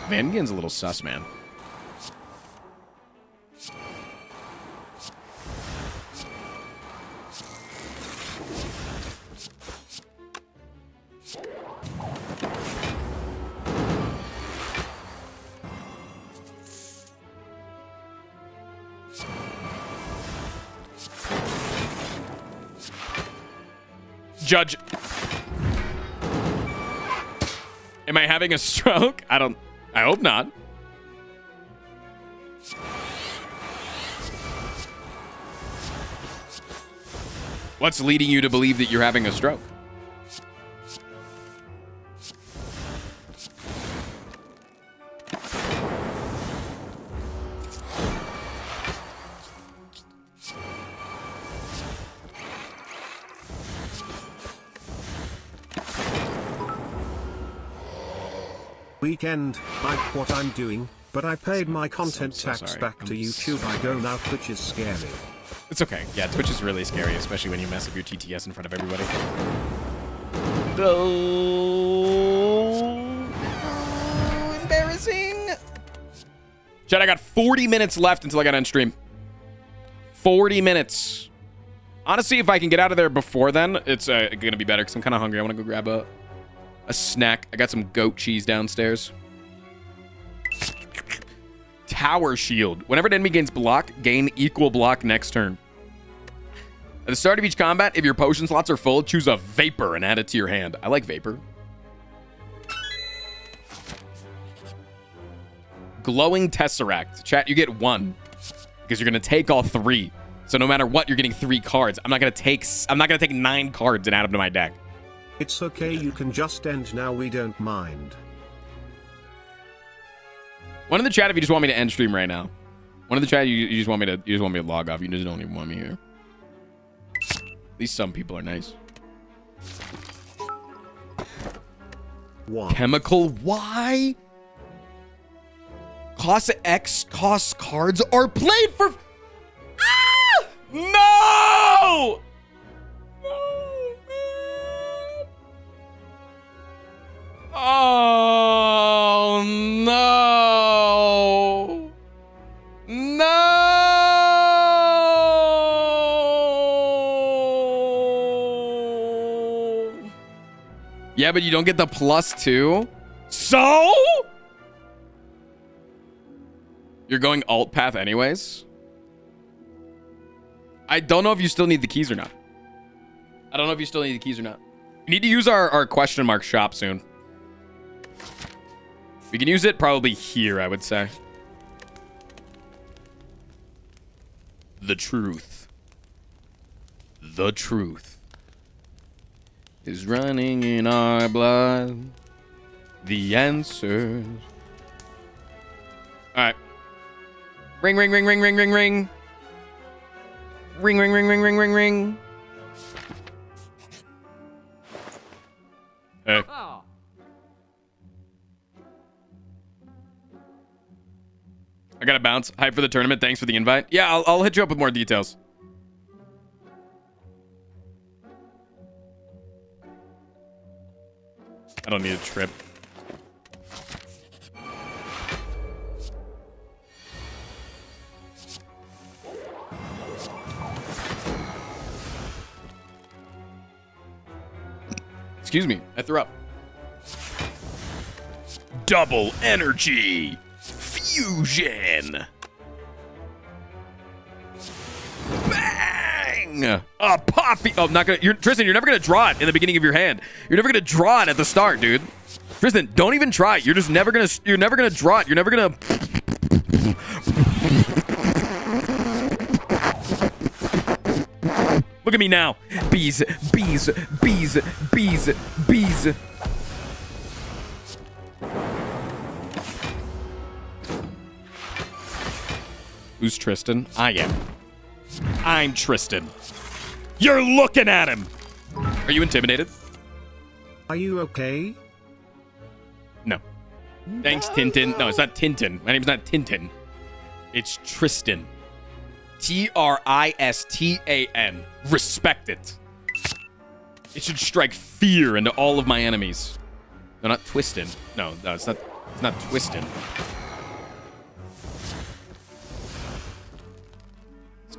Vangan's a little sus, man. Judge. Am I having a stroke? I don't. I hope not. What's leading you to believe that you're having a stroke? Weekend, like what I'm doing, but I paid my content so tax sorry. back to I'm YouTube. I go now, Twitch is scary. It's okay. Yeah, Twitch is really scary, especially when you mess up your TTS in front of everybody. Oh, embarrassing. Chat, I got 40 minutes left until I got on stream. 40 minutes. Honestly, if I can get out of there before then, it's uh, going to be better because I'm kind of hungry. I want to go grab a, a snack. I got some goat cheese downstairs. Tower Shield. Whenever an enemy gains block, gain equal block next turn. At the start of each combat, if your potion slots are full, choose a Vapor and add it to your hand. I like Vapor. Glowing Tesseract. Chat, you get one. Because you're going to take all three. So no matter what, you're getting three cards. I'm not going to take... I'm not going to take nine cards and add them to my deck. It's okay, you can just end now, we don't mind. One in the chat if you just want me to end stream right now. One in the chat you, you just want me to you just want me to log off. You just don't even want me here. At least some people are nice. One. Chemical Y. Cost X cost cards are played for. Ah! No! No, Oh no! No! Yeah, but you don't get the plus two. So? You're going alt path anyways? I don't know if you still need the keys or not. I don't know if you still need the keys or not. We need to use our, our question mark shop soon. We can use it probably here, I would say. The truth. The truth is running in our blood. The answers. All right. Ring, ring, ring, ring, ring, ring, ring. Ring, ring, ring, ring, ring, ring, ring. Gotta bounce. Hype for the tournament. Thanks for the invite. Yeah, I'll, I'll hit you up with more details. I don't need a trip. Excuse me, I threw up. Double energy fusion. Bang! A poppy. Oh, I'm not gonna. You're Tristan. You're never gonna draw it in the beginning of your hand. You're never gonna draw it at the start, dude. Tristan, don't even try. You're just never gonna. You're never gonna draw it. You're never gonna. Look at me now. Bees, bees, bees, bees, bees. Who's Tristan? I am. I'm Tristan. You're looking at him. Are you intimidated? Are you okay? No. Thanks, Tintin. No, it's not Tintin. My name's not Tintin. It's Tristan. T R I S T A N. Respect it. It should strike fear into all of my enemies. No, not Twistin. No, no, it's not. It's not Twistin.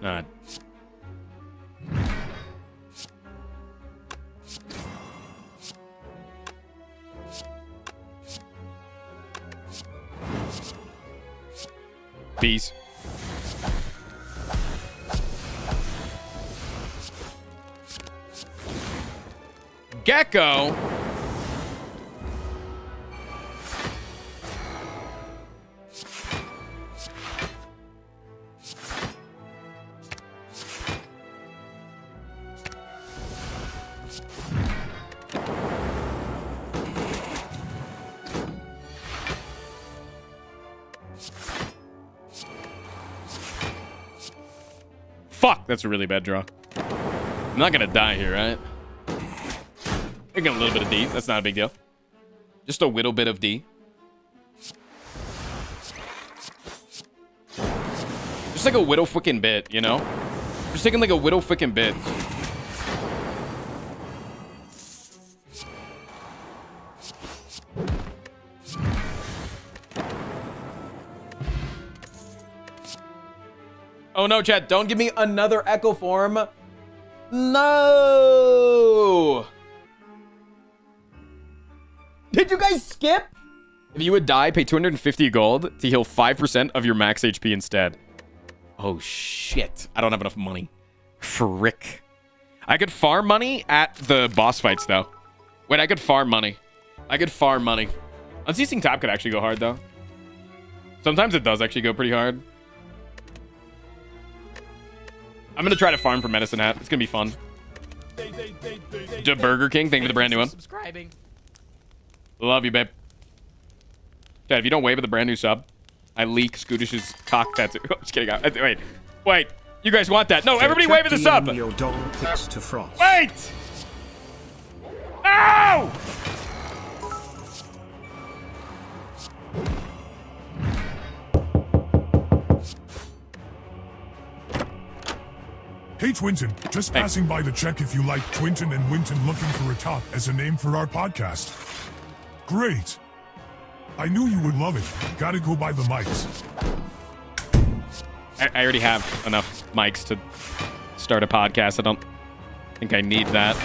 Not. Bees. Gecko. That's a really bad draw. I'm not gonna die here, right? I a little bit of D. That's not a big deal. Just a little bit of D. Just like a whittle fucking bit, you know? Just taking like a whittle fucking bit. No, chat, don't give me another echo form. No! Did you guys skip? If you would die, pay 250 gold to heal 5% of your max HP instead. Oh shit. I don't have enough money. Frick. I could farm money at the boss fights though. Wait, I could farm money. I could farm money. Unceasing Top could actually go hard though. Sometimes it does actually go pretty hard. I'm gonna try to farm for Medicine Hat. It's gonna be fun. To Burger King, thank you for the brand new one. Subscribing. Love you, babe. Dad, if you don't wave at the brand new sub, I leak Scootish's cock tattoo. I'm just kidding. I- Wait, wait. You guys want that? No, everybody wave at the sub. Your dog picks to frost. Wait! Ow! Hey Twinton, just Hey. passing by to check if you like Twinton and Winton looking for a top as a name for our podcast. Great. I knew you would love it. Gotta go buy the mics. I, I already have enough mics to start a podcast. I don't think I need that.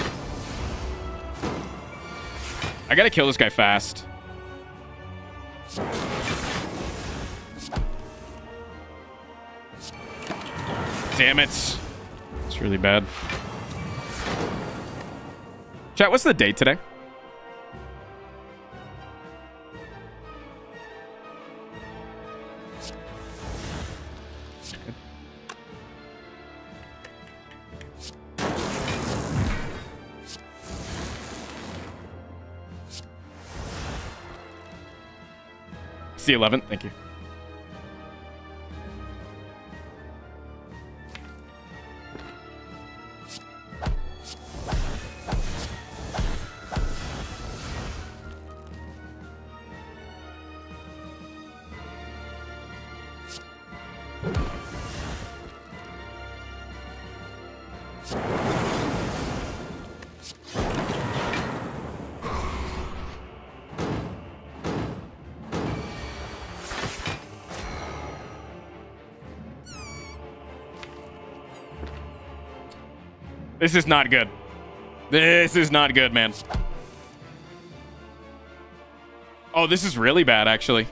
I gotta kill this guy fast. Damn it. It's really bad. Chat, what's the date today? C11, thank you. This is not good. This is not good, man. Oh, this is really bad, actually.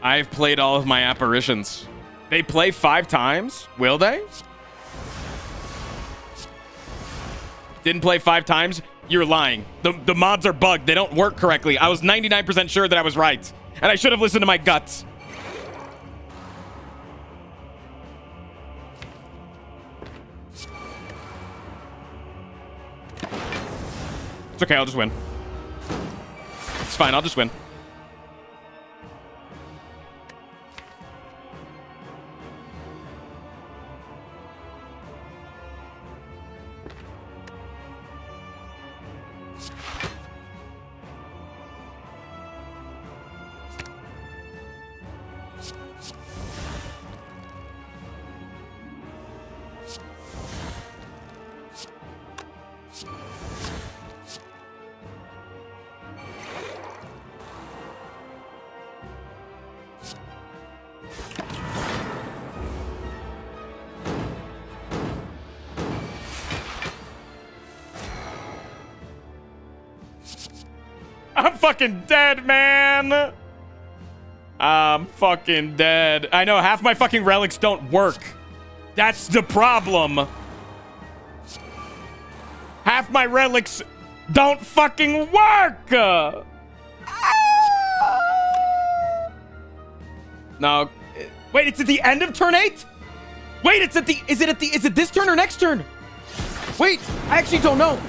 I've played all of my apparitions. They play five times? Will they? Didn't play five times? You're lying. The, the mods are bugged. They don't work correctly. I was 99% sure that I was right. And I should have listened to my guts. It's okay, I'll just win. It's fine, I'll just win. Fucking dead, man. I'm fucking dead. I know half my fucking relics don't work. That's the problem. Half my relics don't fucking work. No. Wait, it's at the end of turn 8? Wait, it's at the Is it at the Is it this turn or next turn? Wait, I actually don't know.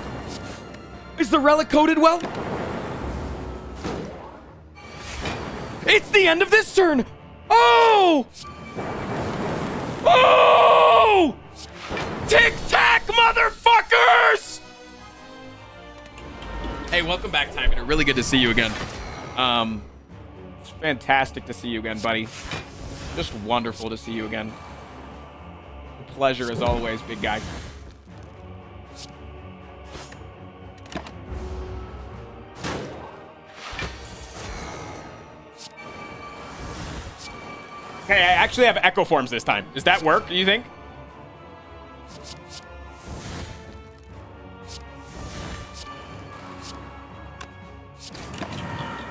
Is the relic coded well? The end of this turn. Oh! Oh! Tic Tac, motherfuckers! Hey, welcome back, Time. Really good to see you again. Um, it's fantastic to see you again, buddy. Just wonderful to see you again. Pleasure as always, big guy. Okay, I actually have echo forms this time. Does that work, do you think?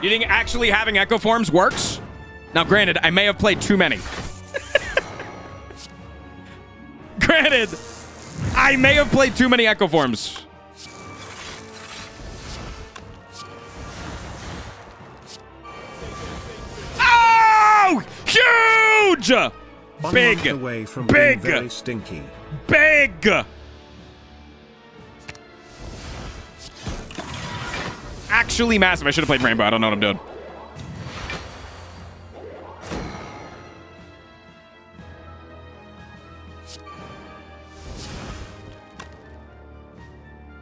You think actually having echo forms works? Now, granted, I may have played too many. granted, I may have played too many echo forms. One Big! away from Big! very stinky. Big! Actually massive. I should have played Rainbow. I don't know what I'm doing.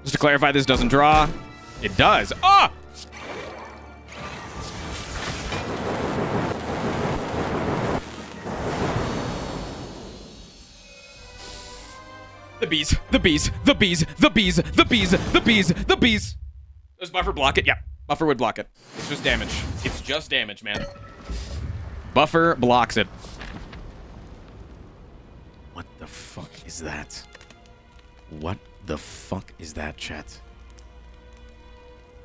Just to clarify, this doesn't draw. It does. Ah! The bees, the bees, the bees, the bees, the bees, the bees, the bees. Does buffer block it? Yeah, buffer would block it. It's just damage. It's just damage, man. Buffer blocks it. What the fuck is that? What the fuck is that, chat?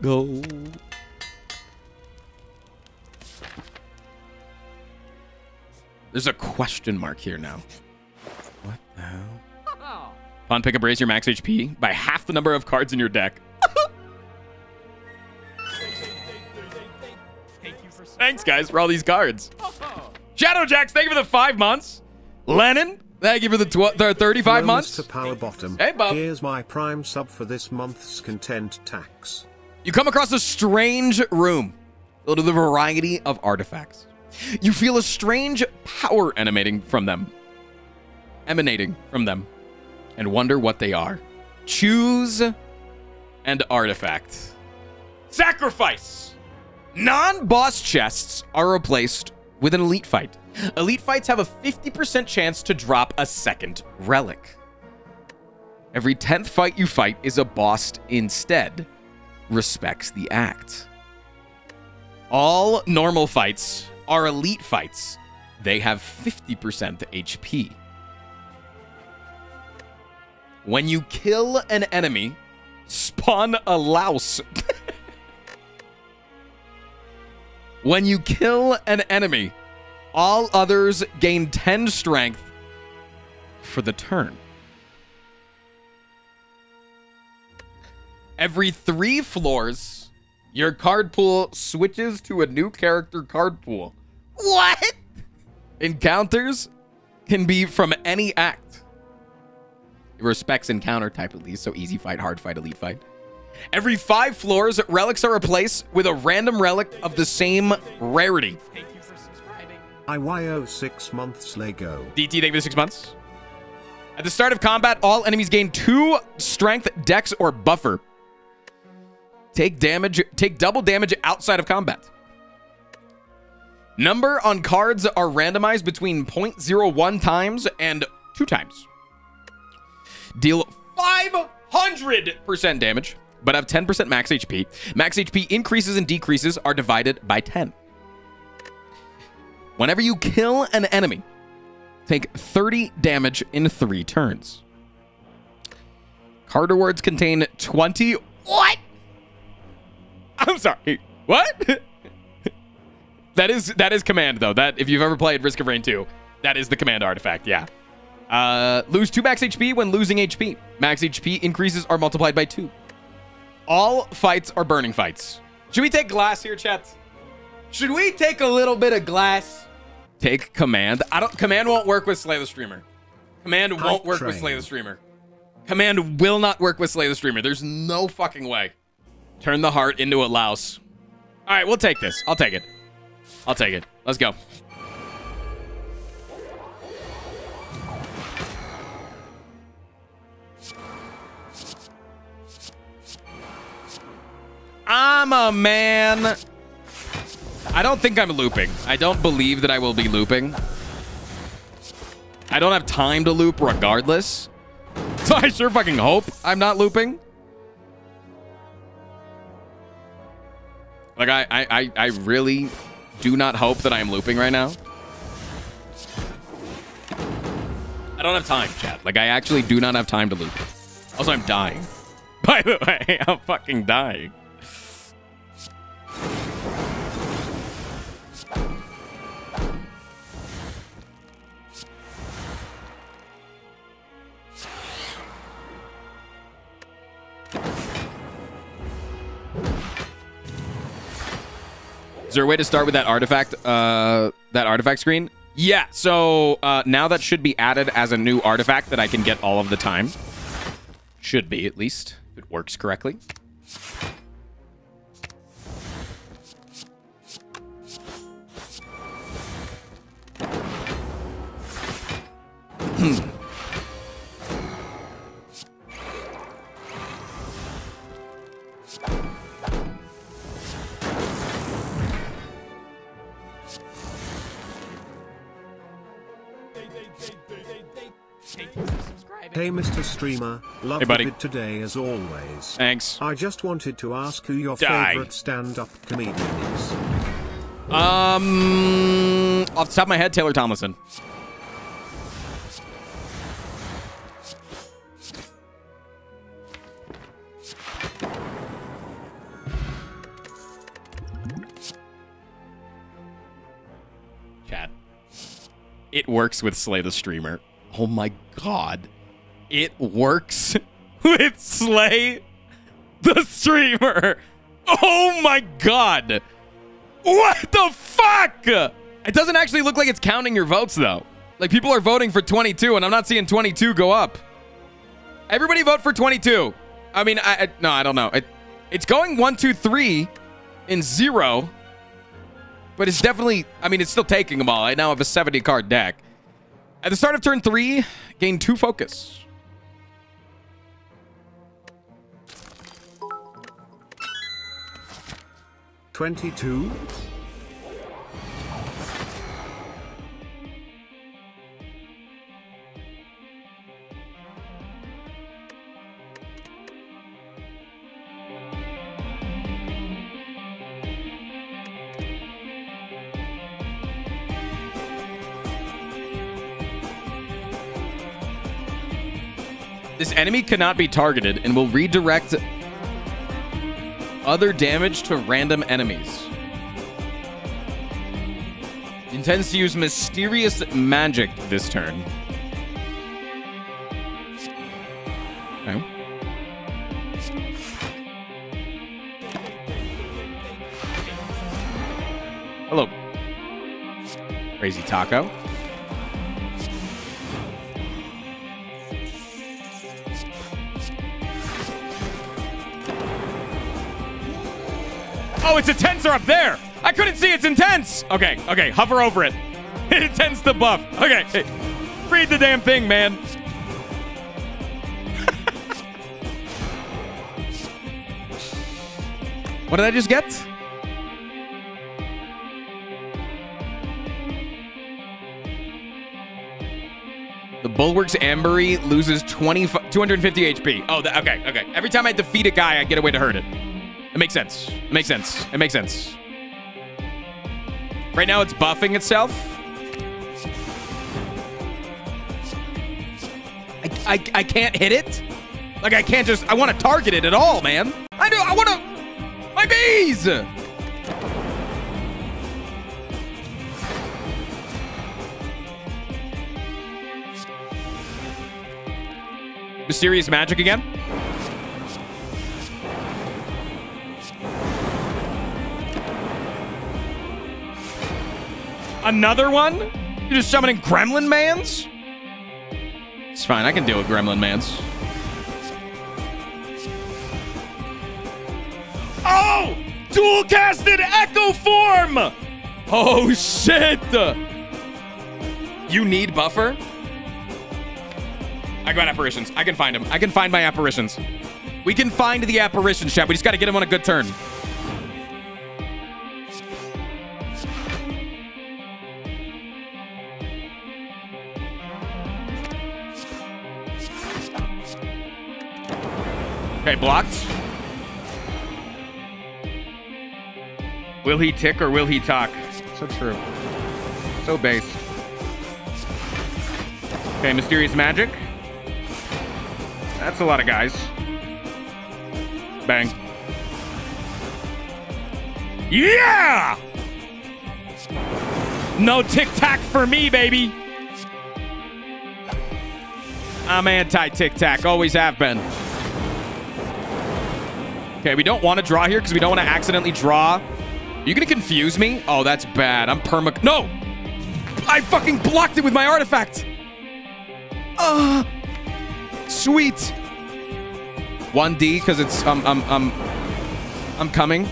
Go. There's a question mark here now. What the hell? Oh. Upon pickup, raise your max HP by half the number of cards in your deck. Thank you for Thanks, guys, for all these cards. Shadow Jacks, thank you for the five months. Lennon, thank you for the, tw- the 35 Rose months. to Power Bottom. Hey, Bob. Here's my prime sub for this month's content tax. You come across a strange room filled with a variety of artifacts. You feel a strange power emanating from them, emanating from them, and wonder what they are. Choose and artifact. Sacrifice. Non-boss chests are replaced with an elite fight. Elite fights have a 50% chance to drop a second relic. Every 10th fight you fight is a boss instead respects the act. All normal fights are elite fights. They have 50% HP. When you kill an enemy, spawn a louse. when you kill an enemy, all others gain 10 strength for the turn. Every three floors, your card pool switches to a new character card pool. What? Encounters can be from any act. It respects encounter type at least, so easy fight, hard fight, elite fight. Every five floors, relics are replaced with a random relic of the same rarity. Thank you for subscribing. IYO six months Lego. DT, thank you for the six months. At the start of combat, all enemies gain two strength, dex, or buffer. Take damage, take double damage outside of combat. Number on cards are randomized between 0.01 times and 2 times. Deal 500% damage, but have 10% max HP. Max HP increases and decreases are divided by 10. Whenever you kill an enemy, take 30 damage in 3 turns. Card rewards contain 20 What? I'm sorry. What? that is that is command though. That if you've ever played Risk of Rain 2, that is the command artifact. Yeah. Uh, lose 2 max HP when losing HP. Max HP increases are multiplied by 2. All fights are burning fights. Should we take glass here, chat? Should we take a little bit of glass? Take command. I don't command won't work with Slay the Streamer. Command won't work with. Slay the Streamer. Command will not work with Slay the Streamer. There's no fucking way. Turn the heart into a louse. All right, we'll take this. I'll take it. I'll take it. Let's go. I'm a man. I don't think I'm looping. I don't believe that I will be looping. I don't have time to loop regardless. So I sure fucking hope I'm not looping. Like I, I, I, really do not hope that I am looping right now. I don't have time, chat. Like I actually do not have time to loop. Also, I'm dying. By the way, I'm fucking dying. Is there a way to start with that artifact, uh, that artifact screen? Yeah, so uh, now that should be added as a new artifact that I can get all of the time. Should be, at least, if it works correctly. Thank Hey Mr. Streamer, love Hey, buddy. the vid today as always. Thanks. I just wanted to ask who your Die. favorite stand-up comedian is. Um, off the top of my head, Taylor Tomlinson. Chat. It works with Slay the Streamer. Oh my god. It works with Slay the Streamer. Oh my god. What the fuck? It doesn't actually look like it's counting your votes though. Like people are voting for 22 and I'm not seeing 22 go up. Everybody vote for 22. I mean, I, I no, I don't know. It, it's going one, two, three, in zero, but it's definitely. I mean, it's still taking them all. I now have a 70 card deck. At the start of turn three, gain two focus. Twenty-two. This enemy cannot be targeted and will redirect other damage to random enemies. Intends to use mysterious magic this turn. Okay. Hello. Crazy Taco. Oh, it's intenser up there. I couldn't see it's intense. Okay, okay, hover over it. It intends the buff. Okay, hey, read the damn thing, man. what did I just get? The Bulwark's Ambery loses 20, 250 HP. Oh, okay, okay. Every time I defeat a guy, I get a way to hurt it. It makes sense. It makes sense. It makes sense. Right now, it's buffing itself. I, I, I can't hit it. Like, I can't just... I want to target it at all, man. I do... I want to... My bees! Mysterious magic again? Another one? You're just summoning Gremlin Mans? It's fine. I can deal with Gremlin Mans. Oh! Dual casted Echo Form! Oh, shit! You need buffer? I got apparitions. I can find him. I can find my apparitions. We can find the apparitions, chat. We just got to get him on a good turn. Blocked. Will he tick or will he talk? So true. So base. Okay, mysterious magic. That's a lot of guys. Bang. Yeah! No tic tac for me, baby. I'm anti tic tac, always have been. Okay, we don't want to draw here because we don't want to accidentally draw. You gonna confuse me? Oh, that's bad. I'm perma. No! I fucking blocked it with my artifact. Ah, sweet. 1D because it's um um um I'm coming.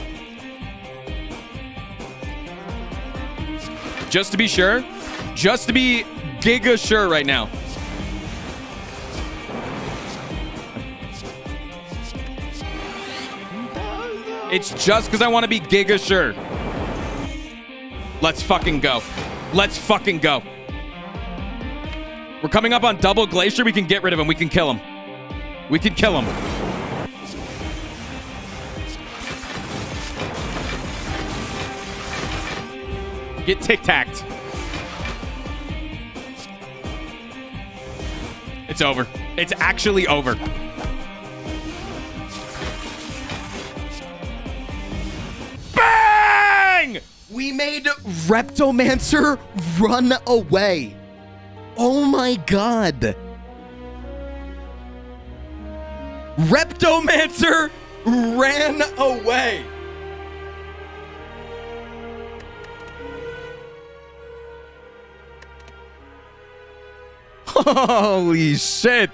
Just to be sure, just to be giga sure right now. It's just because I want to be giga sure. Let's fucking go. Let's fucking go. We're coming up on double glacier. We can get rid of him. We can kill him. We can kill him. Get tic-tacked. It's over. It's actually over. Reptomancer run away. Oh my god. Reptomancer ran away. Holy shit!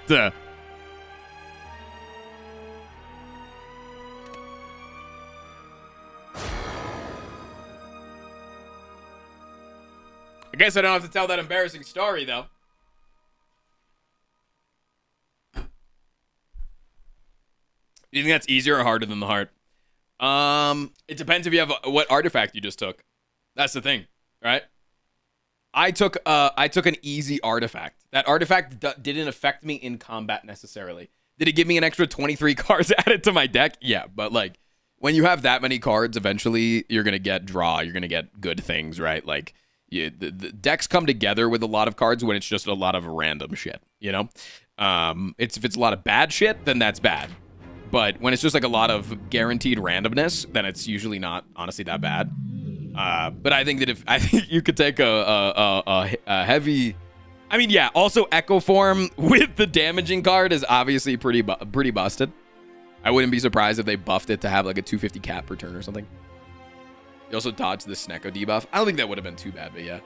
Guess I don't have to tell that embarrassing story, though. Do you think that's easier or harder than the heart? Um, it depends if you have a, what artifact you just took. That's the thing, right? I took uh I took an easy artifact. That artifact didn't affect me in combat necessarily. Did it give me an extra 23 cards added to my deck? Yeah, but like when you have that many cards, eventually you're gonna get draw. You're gonna get good things, right? Like you, the, the decks come together with a lot of cards when it's just a lot of random shit. You know, um, it's if it's a lot of bad shit, then that's bad. But when it's just like a lot of guaranteed randomness, then it's usually not honestly that bad. Uh, but I think that if I think you could take a a, a, a, heavy, I mean, yeah. Also, Echo Form with the damaging card is obviously pretty bu- pretty busted. I wouldn't be surprised if they buffed it to have like a 250 cap return or something. You also dodged the Snecko debuff. I don't think that would have been too bad, but yeah.